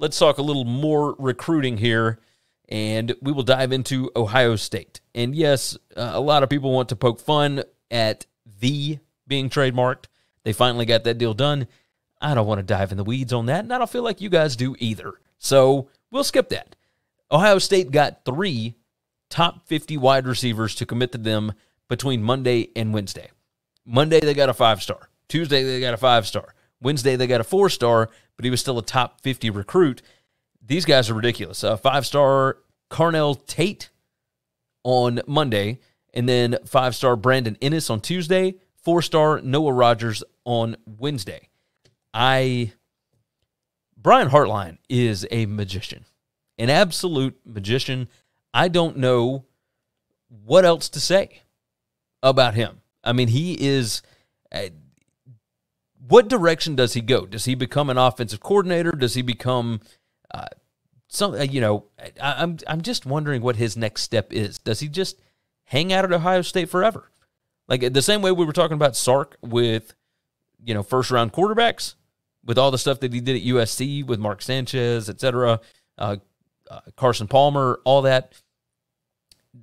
let's talk a little more recruiting here, and we will dive into Ohio State. And yes, uh, a lot of people want to poke fun at the being trademarked. They finally got that deal done. I don't want to dive in the weeds on that, and I don't feel like you guys do either. So we'll skip that. Ohio State got three top 50 wide receivers to commit to them between Monday and Wednesday. Monday, they got a five star. Tuesday, they got a five star. Wednesday, they got a four star, but he was still a top 50 recruit. These guys are ridiculous. A five star Carnell Tate on Monday, and then five star Brandon Inniss on Tuesday, four star Noah Rogers on Wednesday. I Brian Hartline is a magician, an absolute magician. I don't know what else to say about him. I mean, he is. Uh, what direction does he go? Does he become an offensive coordinator? Does he become uh, some? Uh, you know, I, I'm I'm just wondering what his next step is. Does he just hang out at Ohio State forever? Like the same way we were talking about Sark with, you know, first round quarterbacks, with all the stuff that he did at USC with Mark Sanchez, et cetera, uh, uh, Carson Palmer, all that.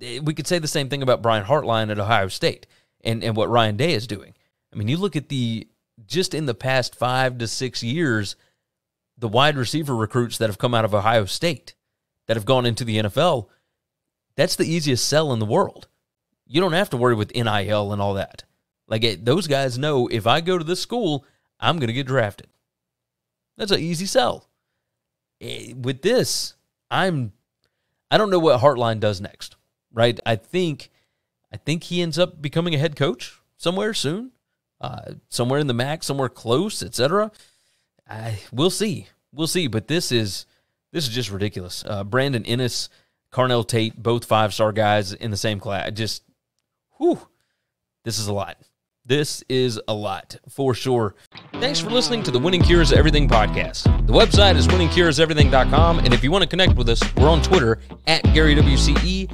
Eh, we could say the same thing about Brian Hartline at Ohio State and, and what Ryan Day is doing. I mean, you look at the just in the past five to six years, the wide receiver recruits that have come out of Ohio State that have gone into the NFL, that's the easiest sell in the world you don't have to worry with NIL and all that. Like those guys know if I go to this school, I'm going to get drafted. That's an easy sell. Eh, with this, I'm I don't know what Hartline does next. Right? I think I think he ends up becoming a head coach somewhere soon. Uh, somewhere in the MAC, somewhere close, etc. We'll see. We'll see. But this is this is just ridiculous. Uh, Brandon Inniss, Carnell Tate, both five star guys in the same class. Just whew, this is a lot. This is a lot for sure. Thanks for listening to the Winning Cures Everything podcast. The website is winningcureseverything.com. And if you want to connect with us, we're on Twitter at Gary WCE,